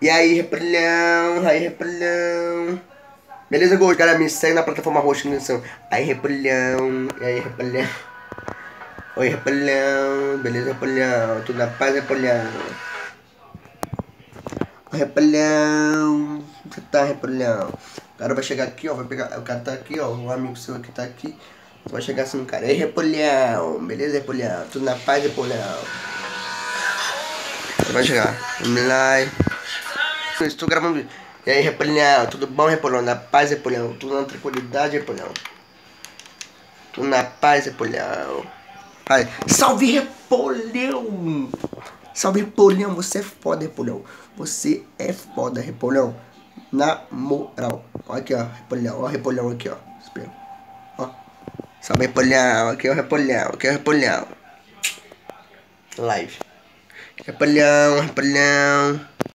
E aí, Repolhão? Aí, Repolhão? Beleza, Gold? Galera, me segue na plataforma roxa na descrição. Aí, Repolhão. E aí, Repolhão? Oi, Repolhão. Beleza, Repolhão? Tudo na paz, Repolhão? Repolhão. Você tá, Repolhão? O cara vai chegar aqui, ó. Vai pegar. O cara tá aqui, ó. O amigo seu aqui tá aqui. Vai chegar assim no cara. Ei, Repolhão. Beleza, Repolhão? Tudo na paz, Repolhão? Vai chegar. Vamos lá. Estou gravando. E aí, Repolhão? Tudo bom, Repolhão? Na paz, Repolhão? Tudo na tranquilidade, Repolhão? Tudo na paz, Repolhão? Ai, salve, Repolhão! Salve, Repolhão! Você é foda, Repolhão. Você é foda, Repolhão. Na moral. Olha aqui, ó. Repolhão. Ó, Repolhão aqui, ó. Espera. Ó. Salve, Repolhão. Aqui é o Repolhão. Aqui é o Repolhão. Live. Repolhão, Repolhão.